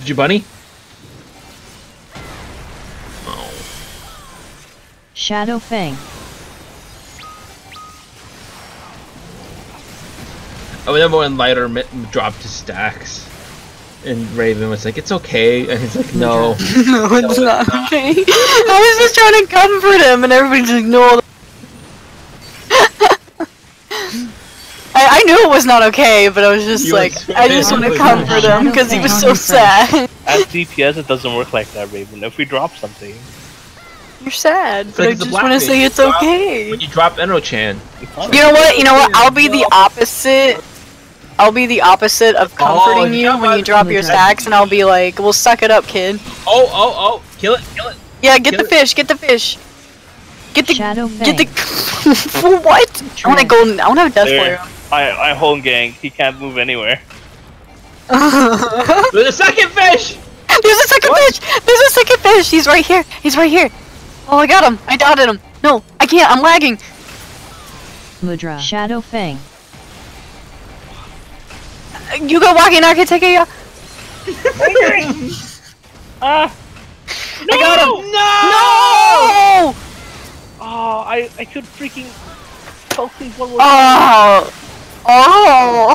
Did you bunny? Oh. Shadow Fang. Oh, I remember when Lighter mi- dropped his stacks, and Raven was like, "It's okay," and he's like, "No." no, it's not okay. I was just trying to comfort him, and everybody's just ignored. I, I knew it was not okay, but I was just You like, I just want to comfort him because he was so sad. At DPS, it doesn't work like that, Raven. If we drop something, You're sad, but like I just want to say it's Drop- okay. When you drop Enochian, we can't. You know what? You know what? I'll be the opposite. I'll be the opposite of oh, comforting you you when you drop your stacks, and I'll be like, "Well, suck it up, kid." oh, oh, oh, kill it, kill it. Yeah, get Kill the fish. Get the fish. Get the Shadow get the what? I want a golden. I want to have a death There. Player. I, I home gang. He can't move anywhere. There's a second fish. There's a second fish! There's a second fish! He's right here! He's right here! Oh, I got him! I dotted him! No, I can't! I'm lagging! Mudra. Shadow Fang. You go walking, I can take it, yeah! Ah! I got him! No! No! Oh, I I could freaking. Oh, 어.